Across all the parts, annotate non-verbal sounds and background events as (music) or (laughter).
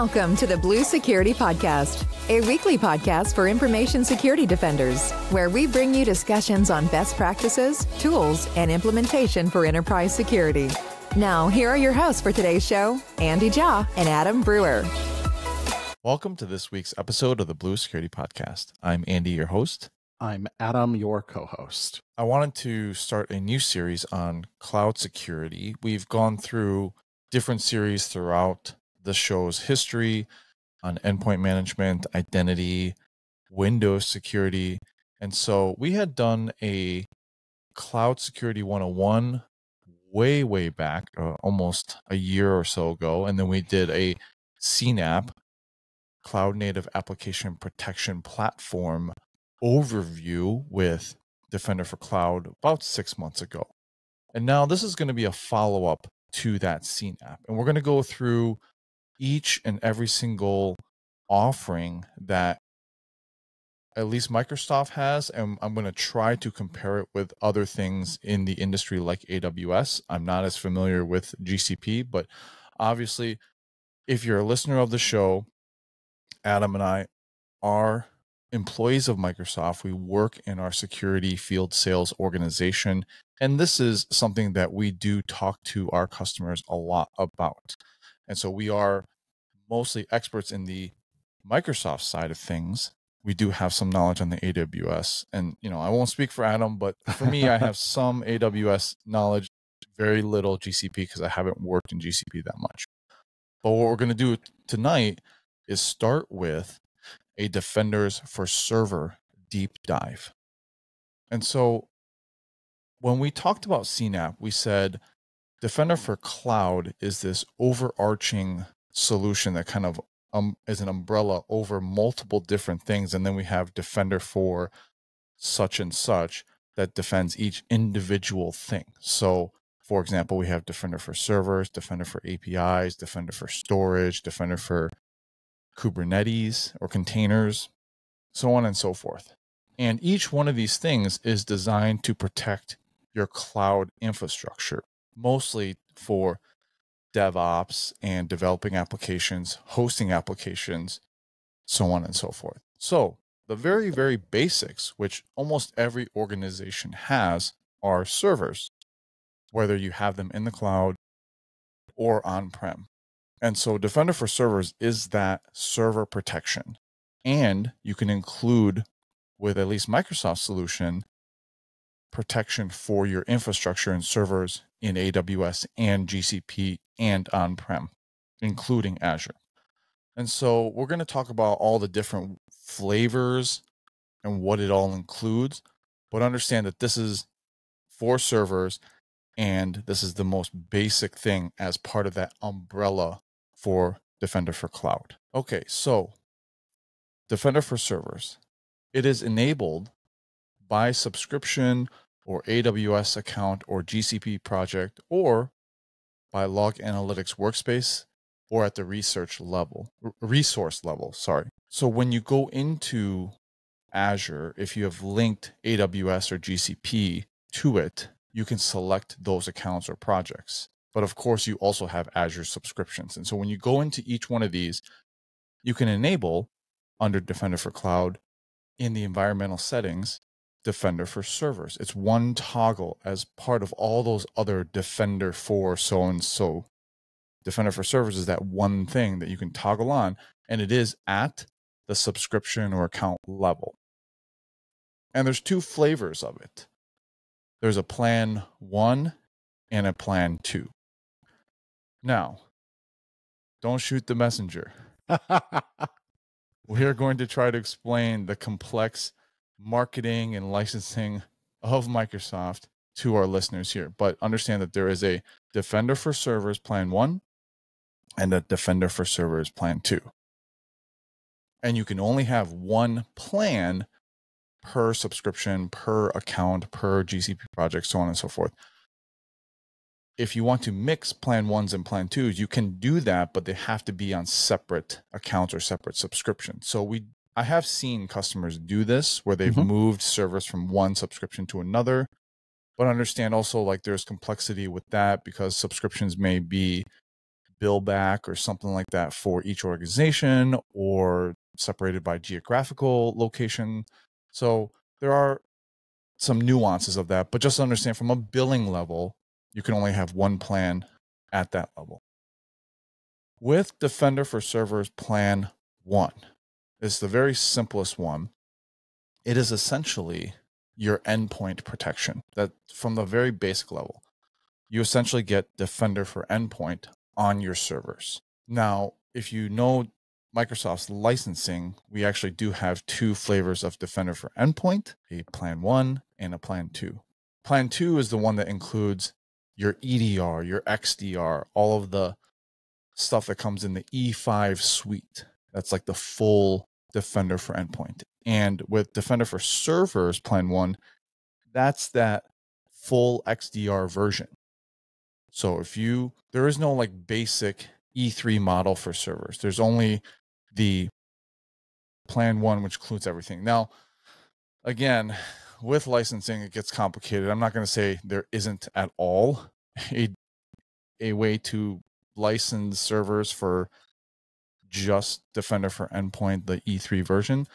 Welcome to the Blue Security Podcast, a weekly podcast for information security defenders, where we bring you discussions on best practices, tools, and implementation for enterprise security. Now, here are your hosts for today's show Andy Jaw and Adam Brewer. Welcome to this week's episode of the Blue Security Podcast. I'm Andy, your host. I'm Adam, your co host. I wanted to start a new series on cloud security. We've gone through different series throughout the show's history on endpoint management, identity, Windows security. And so we had done a cloud security 101 way, way back, uh, almost a year or so ago. And then we did a CNAPP, Cloud Native Application Protection Platform overview with Defender for Cloud about six months ago. And now this is going to be a follow up to that CNAPP. And we're going to go through each and every single offering that at least Microsoft has, and I'm going to try to compare it with other things in the industry like AWS. I'm not as familiar with GCP, but obviously, if you're a listener of the show, Adam and I are employees of Microsoft. We work in our security field sales organization, and this is something that we do talk to our customers a lot about. And so we are mostly experts in the Microsoft side of things. We do have some knowledge on the AWS. And, you know, I won't speak for Adam, but for me, I have (laughs) some AWS knowledge, very little GCP because I haven't worked in GCP that much. But what we're going to do tonight is start with a Defenders for Server deep dive. And so when we talked about CNAPP, we said Defender for Cloud is this overarching solution that kind of um, is an umbrella over multiple different things. And then we have Defender for such and such that defends each individual thing. So, for example, we have Defender for servers, Defender for APIs, Defender for storage, Defender for Kubernetes or containers, so on and so forth. And each one of these things is designed to protect your cloud infrastructure mostly for DevOps and developing applications, hosting applications, so on and so forth. So, the very, very basics, which almost every organization has, are servers, whether you have them in the cloud or on prem. And so, Defender for Servers is that server protection. And you can include, with at least Microsoft solution, protection for your infrastructure and servers in AWS and GCP and on prem, including Azure. And so we're going to talk about all the different flavors and what it all includes, but understand that this is for servers and this is the most basic thing as part of that umbrella for Defender for Cloud. Okay, so Defender for servers. It is enabled by subscription or AWS account or GCP project or by Log Analytics Workspace or at the research level, resource level, sorry. So when you go into Azure, if you have linked AWS or GCP to it, you can select those accounts or projects. But of course, you also have Azure subscriptions. And so when you go into each one of these, you can enable under Defender for Cloud in the environmental settings Defender for servers. It's one toggle as part of all those other Defender for so and so. Defender for servers is that one thing that you can toggle on, and it is at the subscription or account level. And there's two flavors of it there's a plan one and a plan two. Now, don't shoot the messenger. (laughs) we are going to try to explain the complex marketing and licensing of Microsoft to our listeners here. But understand that there is a Defender for Servers Plan 1 and a Defender for Servers Plan 2. And you can only have one plan per subscription, per account, per GCP project, so on and so forth. If you want to mix plan ones and plan twos, you can do that, but they have to be on separate accounts or separate subscriptions. So we I have seen customers do this where they've mm-hmm. moved servers from one subscription to another, but understand also like there's complexity with that because subscriptions may be bill back or something like that for each organization or separated by geographical location. So there are some nuances of that, but just understand from a billing level, you can only have one plan at that level. With Defender for Servers Plan 1, it's the very simplest one. It is essentially your endpoint protection that from the very basic level. You essentially get Defender for Endpoint on your servers. Now, if you know Microsoft's licensing, we actually do have two flavors of Defender for Endpoint a Plan 1 and a Plan 2. Plan 2 is the one that includes your EDR, your XDR, all of the stuff that comes in the E5 suite. That's like the full Defender for Endpoint. And with Defender for Servers Plan 1, that's that full XDR version. So if you, there is no like basic E3 model for servers. There's only the Plan 1, which includes everything. Now, again, with licensing, it gets complicated. I'm not going to say there isn't at all a, a way to license servers for just Defender for Endpoint, the E3 version.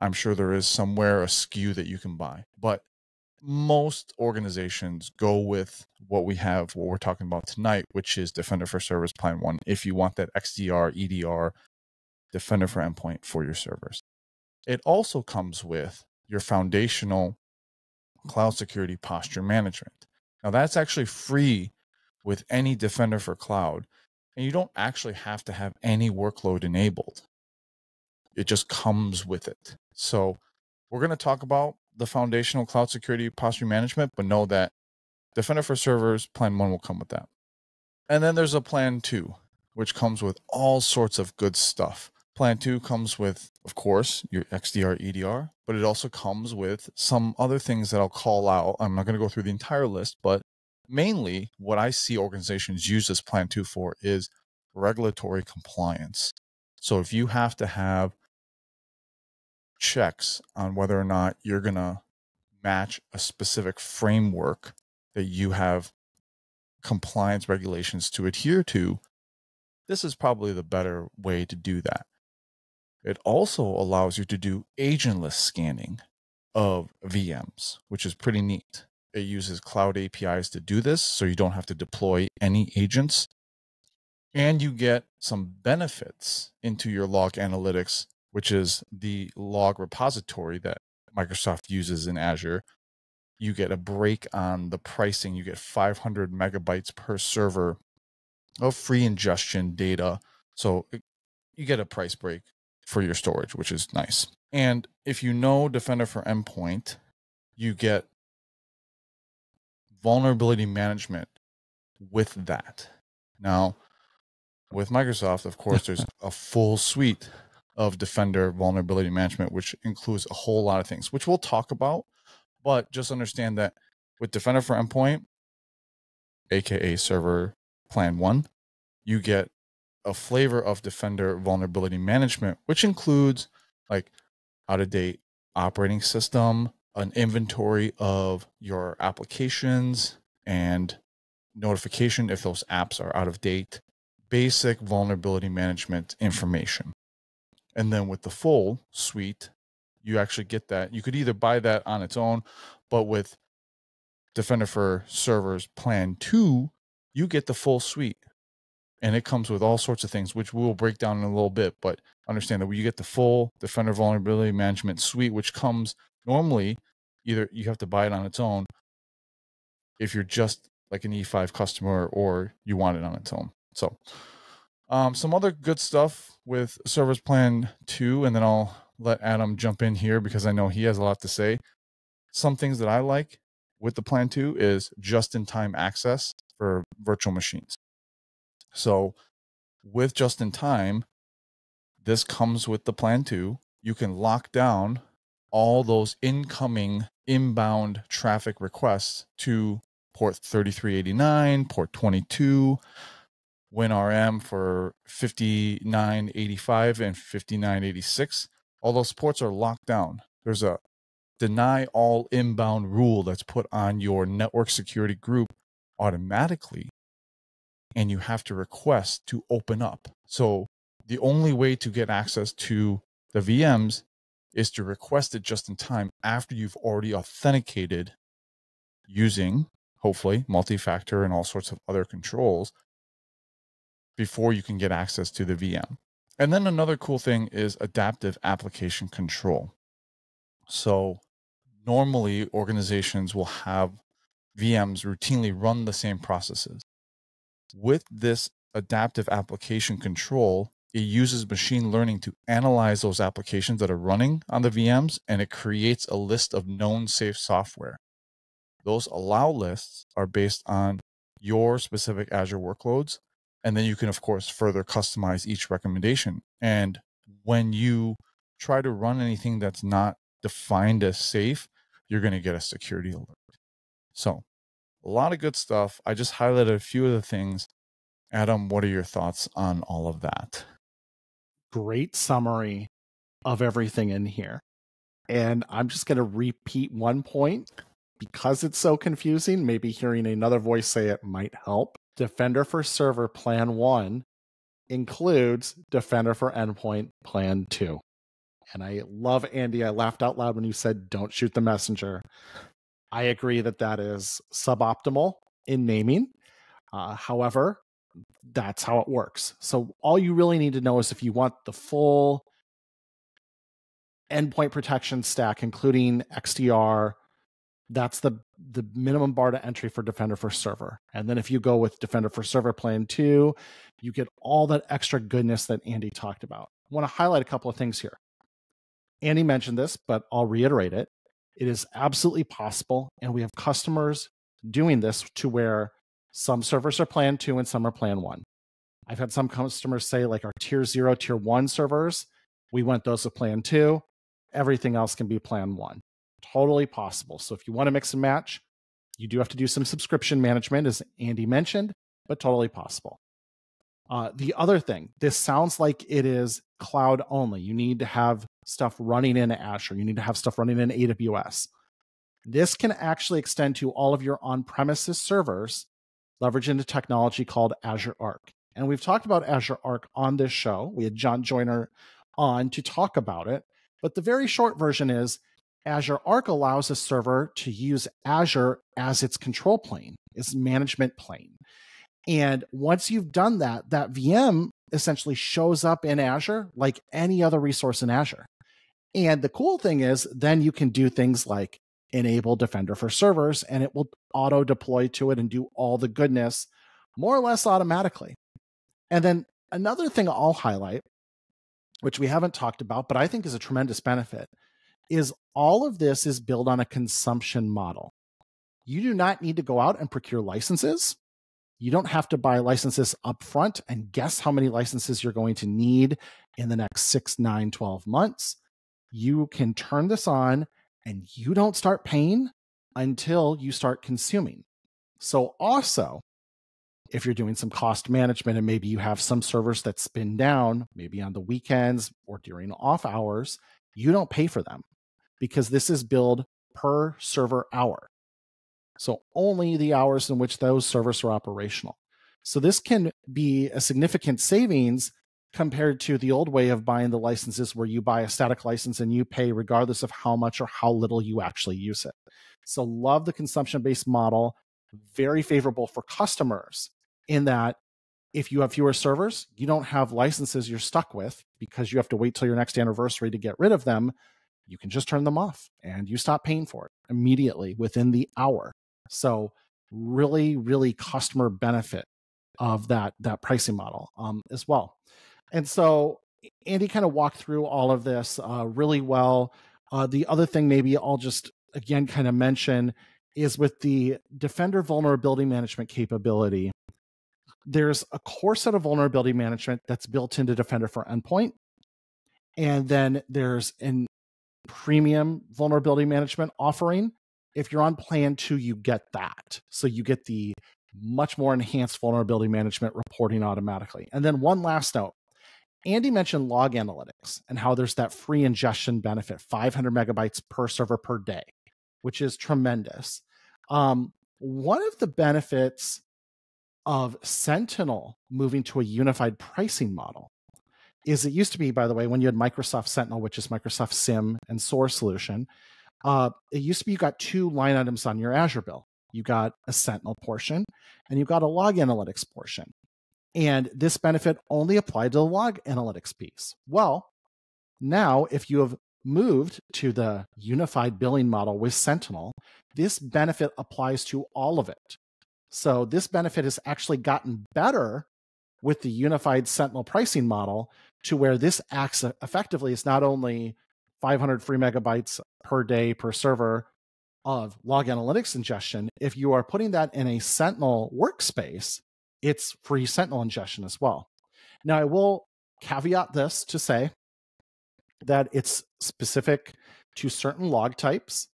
I'm sure there is somewhere a SKU that you can buy, but most organizations go with what we have, what we're talking about tonight, which is Defender for Servers Plan 1. If you want that XDR, EDR, Defender for Endpoint for your servers, it also comes with your foundational cloud security posture management. Now, that's actually free with any Defender for Cloud, and you don't actually have to have any workload enabled. It just comes with it. So, we're going to talk about the foundational cloud security posture management, but know that Defender for Servers Plan 1 will come with that. And then there's a Plan 2, which comes with all sorts of good stuff. Plan 2 comes with, of course, your XDR, EDR, but it also comes with some other things that I'll call out. I'm not going to go through the entire list, but mainly what I see organizations use this Plan 2 for is regulatory compliance. So if you have to have checks on whether or not you're going to match a specific framework that you have compliance regulations to adhere to, this is probably the better way to do that. It also allows you to do agentless scanning of VMs, which is pretty neat. It uses cloud APIs to do this, so you don't have to deploy any agents. And you get some benefits into your log analytics which is the log repository that Microsoft uses in Azure, you get a break on the pricing. You get 500 megabytes per server of free ingestion data. So you get a price break for your storage, which is nice. And if you know Defender for Endpoint, you get vulnerability management with that. Now, with Microsoft, of course, there's (laughs) a full suite of Defender vulnerability management, which includes a whole lot of things, which we'll talk about. But just understand that with Defender for Endpoint, aka Server Plan 1, you get a flavor of Defender vulnerability management, which includes like out of date operating system, an inventory of your applications, and notification if those apps are out of date, basic vulnerability management information. And then with the full suite, you actually get that. You could either buy that on its own, but with Defender for Servers Plan 2, you get the full suite. And it comes with all sorts of things, which we will break down in a little bit. But understand that you get the full Defender Vulnerability Management Suite, which comes normally either you have to buy it on its own if you're just like an E5 customer or you want it on its own. So, um, some other good stuff with Servers Plan 2, and then I'll let Adam jump in here because I know he has a lot to say. Some things that I like with the Plan 2 is just in time access for virtual machines. So, with just in time, this comes with the Plan 2. You can lock down all those incoming inbound traffic requests to port 3389, port 22, WinRM for 5985 and 5986. All those ports are locked down. There's a deny all inbound rule that's put on your network security group automatically and you have to request to open up. So the only way to get access to the VMs is to request it just in time after you've already authenticated using hopefully multi-factor and all sorts of other controls before you can get access to the VM. And then another cool thing is adaptive application control. So normally organizations will have VMs routinely run the same processes. With this adaptive application control, it uses machine learning to analyze those applications that are running on the VMs and it creates a list of known safe software. Those allow lists are based on your specific Azure workloads. And then you can, of course, further customize each recommendation. And when you try to run anything that's not defined as safe, you're going to get a security alert. So, a lot of good stuff. I just highlighted a few of the things. Adam, what are your thoughts on all of that? Great summary of everything in here. And I'm just going to repeat one point because it's so confusing. Maybe hearing another voice say it might help. Defender for Server Plan 1 includes Defender for Endpoint Plan 2. And I love Andy. I laughed out loud when you said, don't shoot the messenger. I agree that that is suboptimal in naming. Uh, however, that's how it works. So all you really need to know is if you want the full endpoint protection stack, including XDR, that's the the minimum bar to entry for Defender for Server. And then if you go with Defender for Server Plan 2, you get all that extra goodness that Andy talked about. I want to highlight a couple of things here. Andy mentioned this, but I'll reiterate it. It is absolutely possible, and we have customers doing this to where some servers are plan two and some are plan one. I've had some customers say, like our tier zero, tier one servers, we want those with plan two. Everything else can be plan one. Totally possible. So if you want to mix and match, you do have to do some subscription management, as Andy mentioned, but totally possible. Uh, the other thing, this sounds like it is cloud only. You need to have stuff running in Azure. You need to have stuff running in AWS. This can actually extend to all of your on premises servers, leveraging a technology called Azure Arc. And we've talked about Azure Arc on this show. We had John Joyner on to talk about it. But the very short version is Azure Arc allows a server to use Azure as its control plane, its management plane. And once you've done that, that VM essentially shows up in Azure like any other resource in Azure. And the cool thing is, then you can do things like enable Defender for servers, and it will auto deploy to it and do all the goodness more or less automatically. And then another thing I'll highlight, which we haven't talked about, but I think is a tremendous benefit, is all of this is built on a consumption model. You do not need to go out and procure licenses. You don't have to buy licenses upfront and guess how many licenses you're going to need in the next six, nine, 12 months. You can turn this on and you don't start paying until you start consuming. So, also, if you're doing some cost management and maybe you have some servers that spin down, maybe on the weekends or during off hours, you don't pay for them because this is billed per server hour. So only the hours in which those servers are operational. So this can be a significant savings compared to the old way of buying the licenses where you buy a static license and you pay regardless of how much or how little you actually use it. So love the consumption based model, very favorable for customers in that if you have fewer servers, you don't have licenses you're stuck with because you have to wait till your next anniversary to get rid of them. You can just turn them off and you stop paying for it immediately within the hour. So really, really customer benefit of that that pricing model um, as well. And so Andy kind of walked through all of this uh, really well. Uh, the other thing, maybe I'll just again kind of mention, is with the Defender vulnerability management capability. There's a core set of vulnerability management that's built into Defender for Endpoint, and then there's an premium vulnerability management offering if you're on plan two, you get that. So you get the much more enhanced vulnerability management reporting automatically. And then one last note Andy mentioned log analytics and how there's that free ingestion benefit 500 megabytes per server per day, which is tremendous. Um, one of the benefits of Sentinel moving to a unified pricing model is it used to be, by the way, when you had Microsoft Sentinel, which is Microsoft SIEM and SOAR solution, uh, it used to be you got two line items on your Azure bill. You got a Sentinel portion and you got a log analytics portion. And this benefit only applied to the log analytics piece. Well, now if you have moved to the unified billing model with Sentinel, this benefit applies to all of it. So this benefit has actually gotten better with the unified Sentinel pricing model to where this acts effectively is not only 500 free megabytes per day per server of log analytics ingestion. If you are putting that in a Sentinel workspace, it's free Sentinel ingestion as well. Now, I will caveat this to say that it's specific to certain log types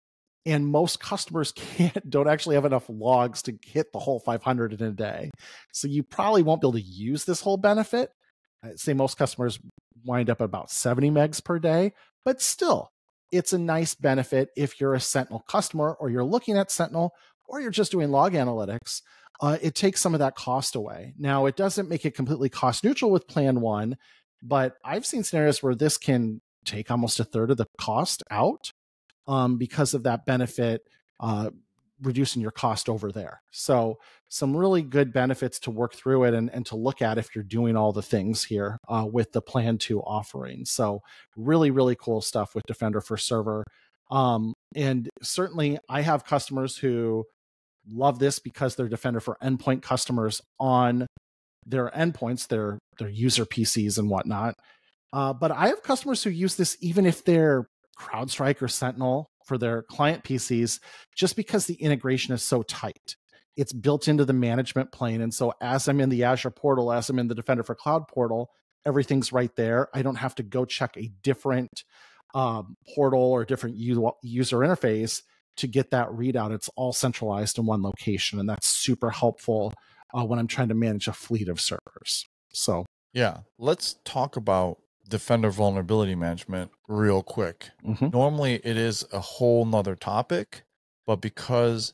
and most customers (laughs) can't don't actually have enough logs to hit the whole 500 in a day so you probably won't be able to use this whole benefit I'd say most customers wind up about 70 megs per day but still it's a nice benefit if you're a sentinel customer or you're looking at sentinel or you're just doing log analytics uh, it takes some of that cost away now it doesn't make it completely cost neutral with plan one but i've seen scenarios where this can take almost a third of the cost out um, because of that benefit uh, reducing your cost over there. So some really good benefits to work through it and, and to look at if you're doing all the things here uh, with the plan two offering. So really, really cool stuff with Defender for Server. Um, and certainly I have customers who love this because they're Defender for Endpoint customers on their endpoints, their their user PCs and whatnot. Uh, but I have customers who use this even if they're CrowdStrike or Sentinel for their client PCs just because the integration is so tight. It's built into the management plane. And so as I'm in the Azure portal, as I'm in the Defender for Cloud portal, everything's right there. I don't have to go check a different um, portal or different user interface to get that readout. It's all centralized in one location. And that's super helpful uh, when I'm trying to manage a fleet of servers. So, yeah, let's talk about defender vulnerability management real quick. Mm-hmm. Normally it is a whole nother topic, but because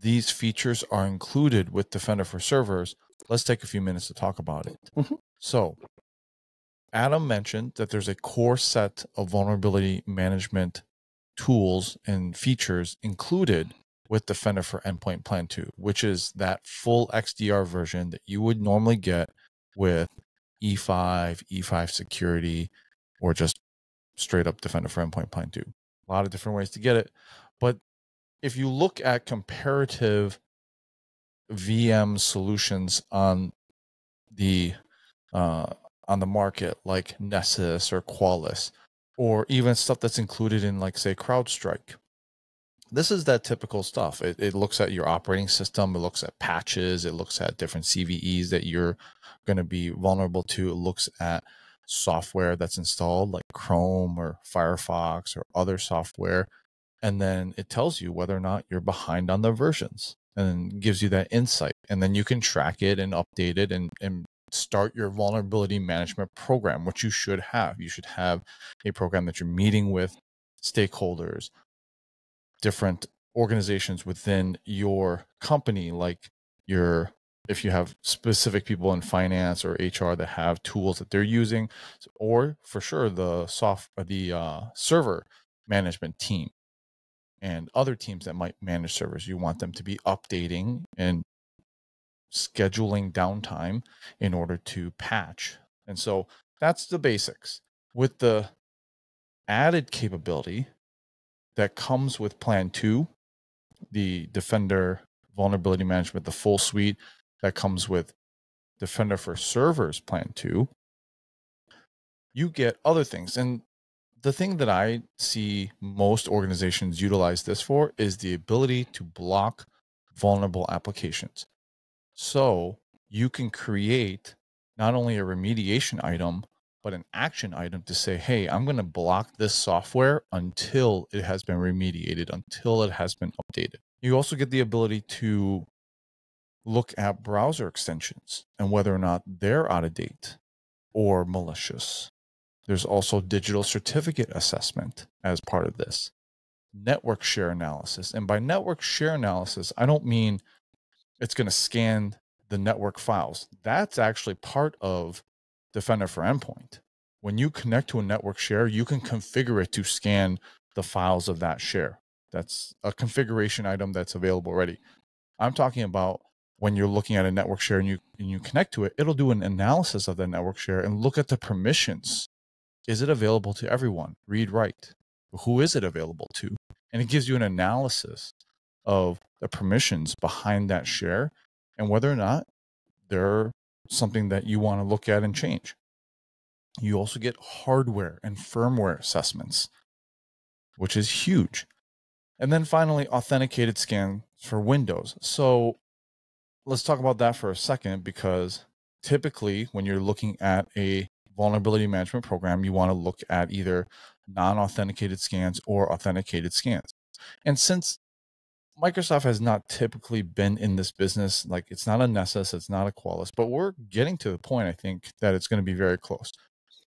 these features are included with Defender for servers, let's take a few minutes to talk about it. Mm-hmm. So, Adam mentioned that there's a core set of vulnerability management tools and features included with Defender for Endpoint Plan 2, which is that full XDR version that you would normally get with E5, E5 security, or just straight up Defender for Endpoint Plan 2. A lot of different ways to get it. But if you look at comparative VM solutions on the uh, on the market, like Nessus or Qualys, or even stuff that's included in, like, say, CrowdStrike, this is that typical stuff. It, it looks at your operating system, it looks at patches, it looks at different CVEs that you're going to be vulnerable to. It looks at software that's installed, like Chrome or Firefox or other software. And then it tells you whether or not you're behind on the versions and gives you that insight. And then you can track it and update it and, and start your vulnerability management program, which you should have. You should have a program that you're meeting with stakeholders, different organizations within your company, like your if you have specific people in finance or HR that have tools that they're using, or for sure the soft the uh, server management team and other teams that might manage servers, you want them to be updating and scheduling downtime in order to patch. And so that's the basics. With the added capability that comes with Plan 2, the Defender vulnerability management, the full suite that comes with Defender for Servers Plan 2, you get other things. And the thing that I see most organizations utilize this for is the ability to block vulnerable applications. So you can create not only a remediation item, but an action item to say, hey, I'm going to block this software until it has been remediated, until it has been updated. You also get the ability to look at browser extensions and whether or not they're out of date or malicious. There's also digital certificate assessment as part of this. Network share analysis. And by network share analysis, I don't mean it's going to scan the network files. That's actually part of Defender for Endpoint. When you connect to a network share, you can configure it to scan the files of that share. That's a configuration item that's available already. I'm talking about when you're looking at a network share and you and you connect to it, it'll do an analysis of that network share and look at the permissions. Is it available to everyone? Read write. Who is it available to? And it gives you an analysis of the permissions behind that share and whether or not they're something that you want to look at and change. You also get hardware and firmware assessments, which is huge. And then finally, authenticated scans for Windows. So let's talk about that for a second because typically when you're looking at a vulnerability management program, you want to look at either non authenticated scans or authenticated scans. And since Microsoft has not typically been in this business. Like it's not a Nessus, it's not a Qualys, but we're getting to the point, I think, that it's going to be very close.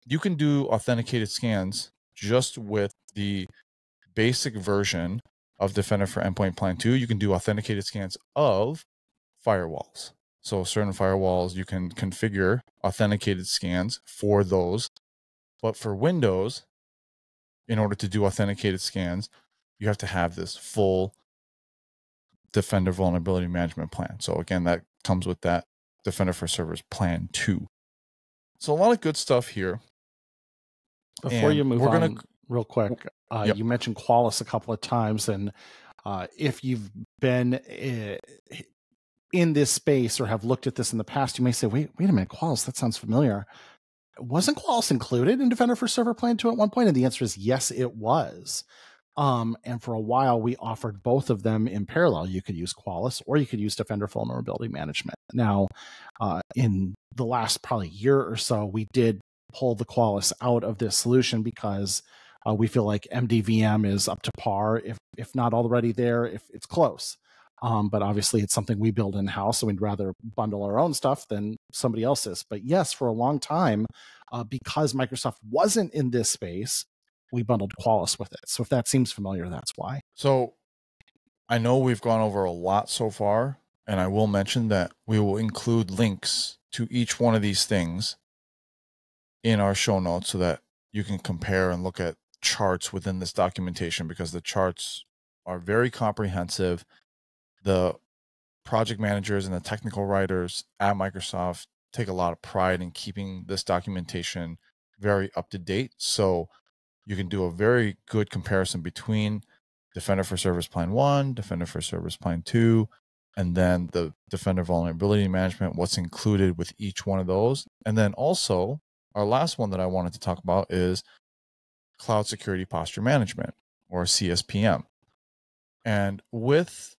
You can do authenticated scans just with the basic version of Defender for Endpoint Plan 2. You can do authenticated scans of firewalls. So certain firewalls, you can configure authenticated scans for those. But for Windows, in order to do authenticated scans, you have to have this full Defender Vulnerability Management Plan. So again, that comes with that Defender for Servers Plan 2. So a lot of good stuff here. Before and you move on, gonna... real quick, uh, yep. you mentioned Qualys a couple of times, and uh, if you've been uh, in this space or have looked at this in the past, you may say, "Wait, wait a minute, Qualys, that sounds familiar." Wasn't Qualys included in Defender for Server Plan 2 at one point? And the answer is yes, it was. Um, and for a while, we offered both of them in parallel. You could use Qualys or you could use Defender Vulnerability Management. Now, uh, in the last probably year or so, we did pull the Qualys out of this solution because uh, we feel like MDVM is up to par, if if not already there, if it's close. Um, but obviously, it's something we build in house, so we'd rather bundle our own stuff than somebody else's. But yes, for a long time, uh, because Microsoft wasn't in this space, we bundled Qualys with it. So if that seems familiar, that's why. So I know we've gone over a lot so far, and I will mention that we will include links to each one of these things in our show notes so that you can compare and look at charts within this documentation because the charts are very comprehensive. The project managers and the technical writers at Microsoft take a lot of pride in keeping this documentation very up to date. So you can do a very good comparison between Defender for Servers Plan 1, Defender for Servers Plan 2, and then the Defender Vulnerability Management, what's included with each one of those. And then also, our last one that I wanted to talk about is Cloud Security Posture Management, or CSPM. And with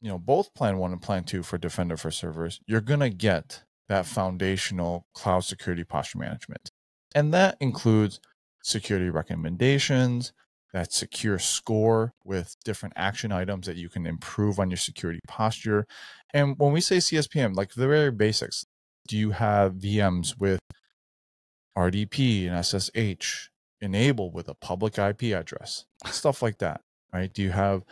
you know both plan 1 and plan 2 for Defender for Servers, you're going to get that foundational cloud security posture management. And that includes security recommendations, that secure score with different action items that you can improve on your security posture. And when we say CSPM, like the very basics, do you have VMs with RDP and SSH enabled with a public IP address? Stuff like that, right? Do you have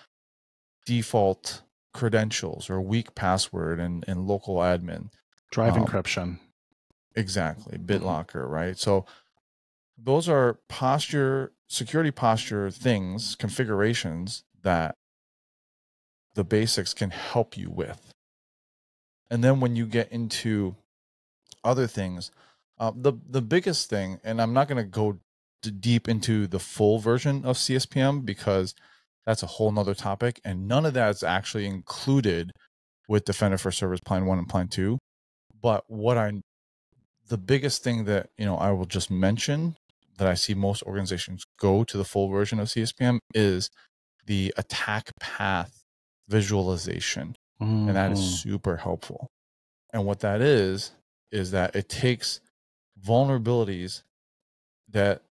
default credentials or weak password and, and local admin? Drive um, encryption. Exactly. BitLocker, right? So those are posture security posture things configurations that the basics can help you with. And then when you get into other things uh, the the biggest thing and i'm not going to go deep into the full version of cspm because that's a whole nother topic and none of that is actually included with defender for servers plan 1 and plan 2 but what i the biggest thing that you know i will just mention that I see most organizations go to the full version of CSPM is the attack path visualization. Mm-hmm. And that is mm-hmm. super helpful. And what that is, is that it takes vulnerabilities that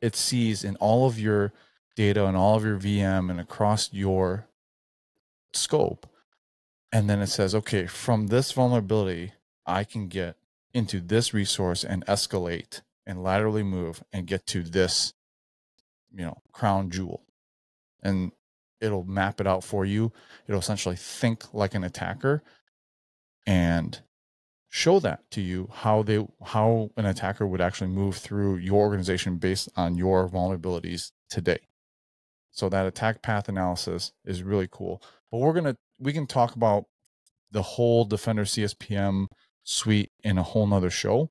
it sees in all of your data and all of your VM and across your scope. And then it says, okay, from this vulnerability, I can get into this resource and escalate and laterally move and get to this, you know, crown jewel. And it'll map it out for you. It'll essentially think like an attacker and show that to you how they how an attacker would actually move through your organization based on your vulnerabilities today. So that attack path analysis is really cool. But we're gonna we can talk about the whole Defender CSPM suite in a whole nother show.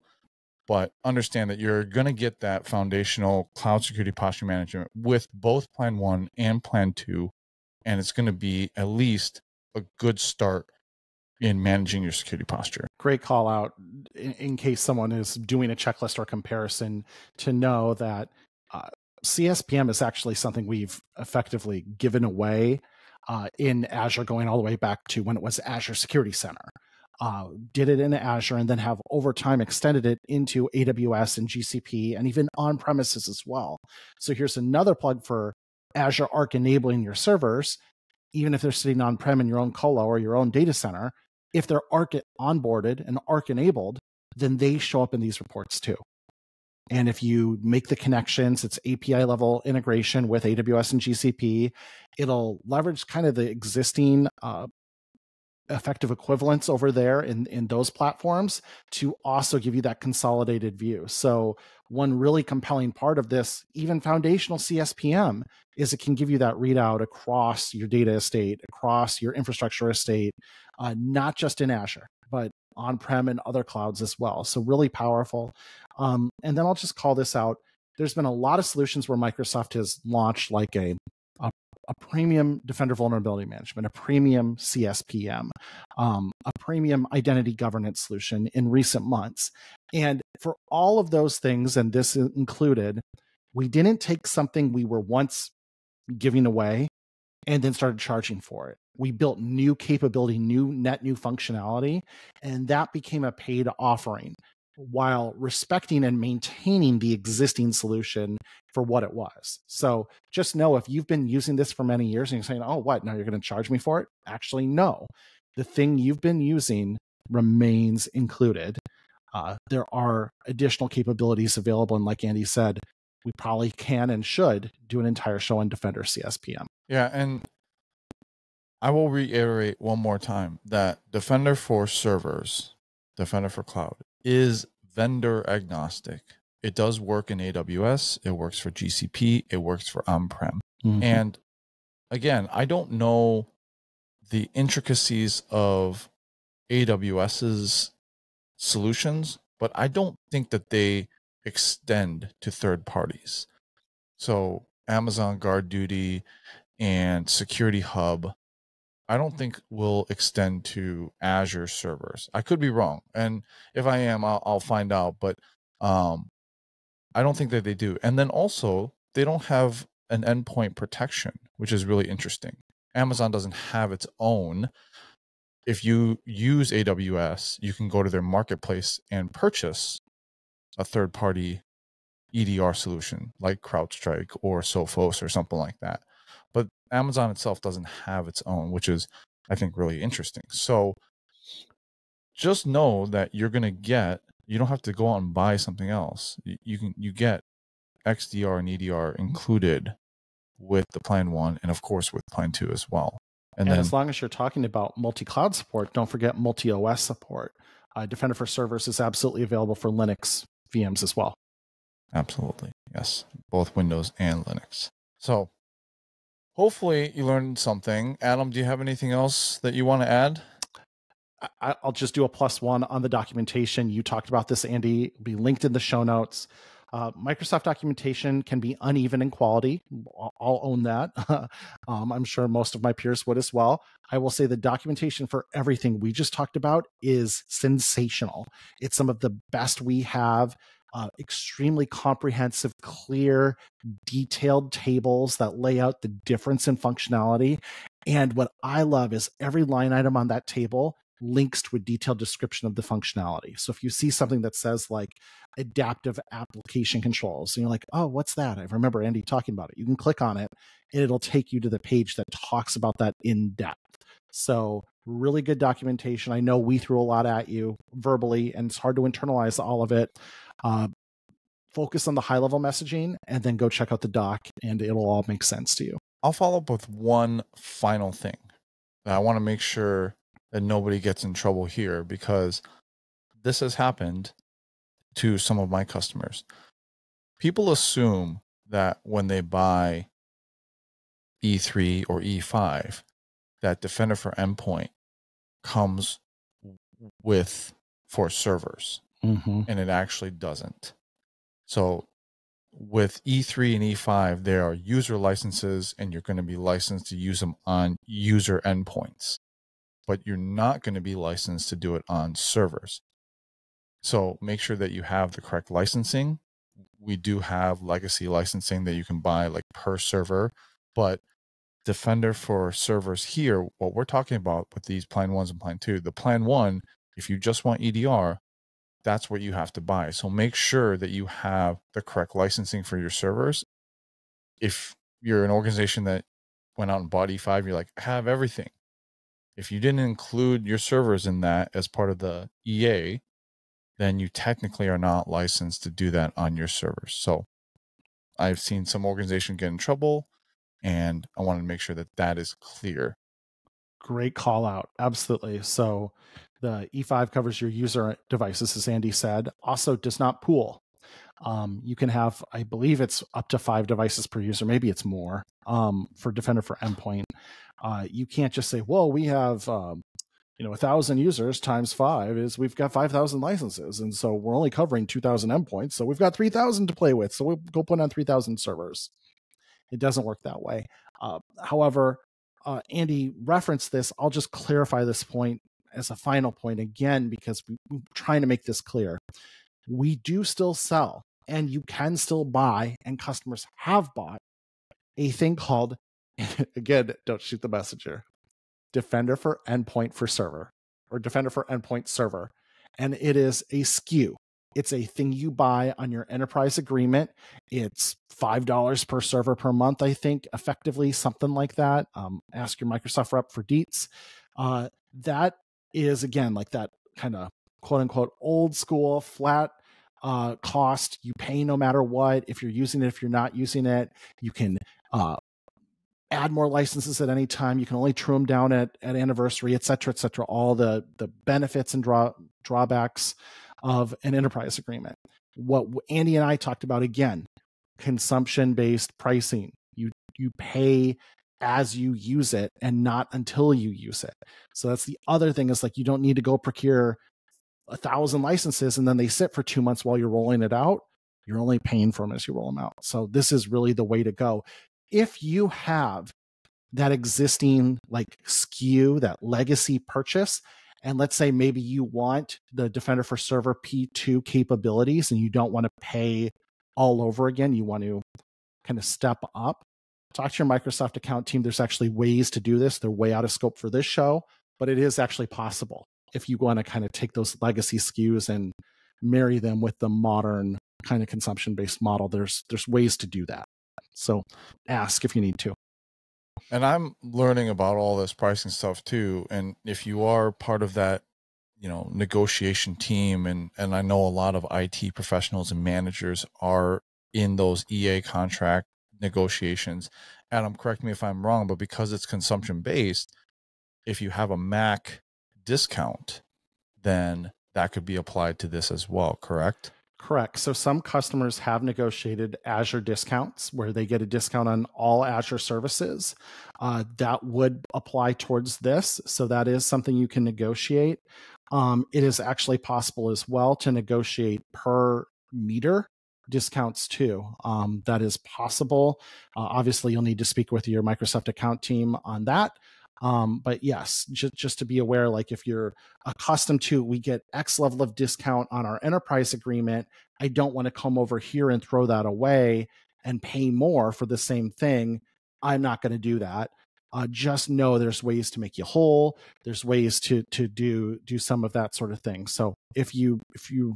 But understand that you're going to get that foundational cloud security posture management with both Plan 1 and Plan 2. And it's going to be at least a good start in managing your security posture. Great call out in, in case someone is doing a checklist or comparison to know that uh, CSPM is actually something we've effectively given away uh, in Azure, going all the way back to when it was Azure Security Center. Uh, did it in Azure and then have over time extended it into AWS and GCP and even on premises as well. So here's another plug for Azure Arc enabling your servers, even if they're sitting on prem in your own colo or your own data center. If they're Arc onboarded and Arc enabled, then they show up in these reports too. And if you make the connections, it's API level integration with AWS and GCP. It'll leverage kind of the existing uh, effective equivalents over there in, in those platforms to also give you that consolidated view. So, one really compelling part of this, even foundational CSPM, is it can give you that readout across your data estate, across your infrastructure estate, uh, not just in Azure, but on prem and other clouds as well. So, really powerful. Um, and then I'll just call this out. There's been a lot of solutions where Microsoft has launched like a a, premium Defender vulnerability management, a premium CSPM, um, a premium identity governance solution in recent months. And for all of those things, and this included, we didn't take something we were once giving away and then started charging for it. We built new capability, new net new functionality, and that became a paid offering while respecting and maintaining the existing solution for what it was. So just know if you've been using this for many years and you're saying, oh, what? Now you're going to charge me for it? Actually, no. The thing you've been using remains included. Uh, there are additional capabilities available. And like Andy said, we probably can and should do an entire show on Defender CSPM. Yeah. And I will reiterate one more time that Defender for servers, Defender for cloud is vendor agnostic. It does work in AWS, it works for GCP, it works for on prem. Mm-hmm. And again, I don't know the intricacies of AWS's solutions, but I don't think that they extend to third parties. So Amazon GuardDuty and Security Hub I don't think will extend to Azure servers. I could be wrong, and if I am, I'll, I'll find out. But um, I don't think that they do. And then also, they don't have an endpoint protection, which is really interesting. Amazon doesn't have its own. If you use AWS, you can go to their marketplace and purchase a third party EDR solution like CrowdStrike or Sophos or something like that. Amazon itself doesn't have its own, which is, I think, really interesting. So just know that you're going to get, you don't have to go out and buy something else. You can, you get XDR and EDR included with the plan one and of course with plan two as well. And, and then, as long as you're talking about multi-cloud support, don't forget multi-OS support. Uh, Defender for Servers is absolutely available for Linux VMs as well. Absolutely. Yes. Both Windows and Linux. So hopefully you learned something. Adam, do you have anything else that you want to add? I'll just do a plus one on the documentation. You talked about this, Andy. It'll be linked in the show notes. Uh, Microsoft documentation can be uneven in quality. I'll own that. (laughs) um, I'm sure most of my peers would as well. I will say the documentation for everything we just talked about is sensational. It's some of the best we have uh, extremely comprehensive, clear, detailed tables that lay out the difference in functionality. And what I love is every line item on that table links to a detailed description of the functionality. So if you see something that says like adaptive application controls, and you're like, oh, what's that? I remember Andy talking about it. You can click on it and it'll take you to the page that talks about that in depth. So really good documentation. I know we threw a lot at you verbally and it's hard to internalize all of it. Uh, focus on the high level messaging and then go check out the doc and it'll all make sense to you. I'll follow up with one final thing I want to make sure that nobody gets in trouble here because this has happened to some of my customers. People assume that when they buy E3 or E5, that Defender for Endpoint comes with for servers, Mm-hmm. and it actually doesn't. So with E3 and E5, there are user licenses, and you're going to be licensed to use them on user endpoints, but you're not going to be licensed to do it on servers. So make sure that you have the correct licensing. We do have legacy licensing that you can buy like per server, but Defender for servers here, what we're talking about with these plan ones and plan two, the plan one, if you just want EDR, that's what you have to buy. So make sure that you have the correct licensing for your servers. If you're an organization that went out and bought E5, you're like, have everything. If you didn't include your servers in that as part of the EA, then you technically are not licensed to do that on your servers. So I've seen some organization get in trouble, and I wanted to make sure that that is clear. Great call out. Absolutely. So the E5 covers your user devices, as Andy said, also does not pool. Um, you can have, I believe it's up to five devices per user. Maybe it's more um, for Defender for Endpoint. Uh, you can't just say, well, we have, um, you know, a thousand users times five is we've got 5,000 licenses. And so we're only covering 2,000 endpoints. So we've got 3,000 to play with. So we'll go put on 3,000 servers. It doesn't work that way. Uh, however, uh, Andy referenced this. I'll just clarify this point as a final point again because we, we're trying to make this clear. We do still sell, and you can still buy, and customers have bought a thing called, (laughs) again, don't shoot the messenger, Defender for Endpoint for Server or Defender for Endpoint Server. And it is a SKU. It's a thing you buy on your enterprise agreement. It's $5 per server per month, I think, effectively, something like that. Um, ask your Microsoft rep for deets. Uh, that is, again, like that kind of quote unquote old school flat uh, cost. You pay no matter what. If you're using it, if you're not using it, you can uh, add more licenses at any time. You can only true them down at, at anniversary, et cetera, et cetera. All the, the benefits and draw, drawbacks of an enterprise agreement. What Andy and I talked about again, consumption based pricing. You you pay as you use it and not until you use it. So that's the other thing is like you don't need to go procure a thousand licenses and then they sit for two months while you're rolling it out. You're only paying for them as you roll them out. So this is really the way to go. If you have that existing like SKU, that legacy purchase, and let's say maybe you want the Defender for Server P2 capabilities and you don't want to pay all over again, you want to kind of step up. Talk to your Microsoft account team. There's actually ways to do this. They're way out of scope for this show, but it is actually possible if you want to kind of take those legacy SKUs and marry them with the modern kind of consumption based model. There's there's ways to do that. So ask if you need to. And I'm learning about all this pricing stuff too. And if you are part of that, you know, negotiation team, and and I know a lot of IT professionals and managers are in those EA contract negotiations. Adam, correct me if I'm wrong, but because it's consumption based, if you have a MACC discount, then that could be applied to this as well, correct? Correct. So some customers have negotiated Azure discounts where they get a discount on all Azure services. Uh, that would apply towards this. So that is something you can negotiate. Um, it is actually possible as well to negotiate per meter discounts too. Um, that is possible. Uh, obviously, you'll need to speak with your Microsoft account team on that. Um, but yes, just, just to be aware, like if you're accustomed to, we get X level of discount on our enterprise agreement. I don't want to come over here and throw that away and pay more for the same thing. I'm not going to do that. Uh, just know there's ways to make you whole. There's ways to to do do some of that sort of thing. So if you if you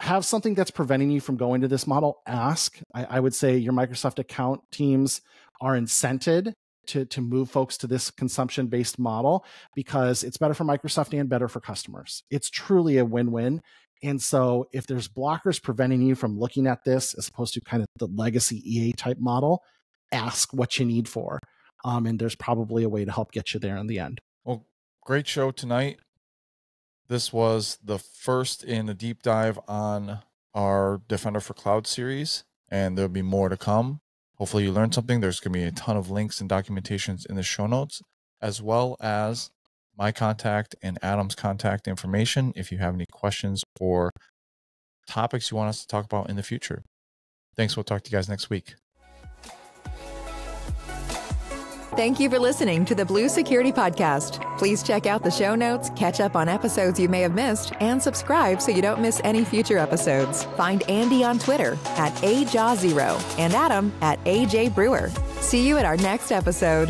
have something that's preventing you from going to this model, ask. I, I would say your Microsoft account teams are incented to to move folks to this consumption based model because it's better for Microsoft and better for customers. It's truly a win win. And so if there's blockers preventing you from looking at this as opposed to kind of the legacy EA type model, ask what you need for. Um, and there's probably a way to help get you there in the end. Well, great show tonight. This was the first in a deep dive on our Defender for Cloud series, and there'll be more to come. Hopefully, you learned something. There's going to be a ton of links and documentations in the show notes, as well as my contact and Adam's contact information if you have any questions or topics you want us to talk about in the future. Thanks. We'll talk to you guys next week. Thank you for listening to the Blue Security Podcast. Please check out the show notes, catch up on episodes you may have missed, and subscribe so you don't miss any future episodes. Find Andy on Twitter at AJaw0 and Adam at AJ Brewer. See you at our next episode.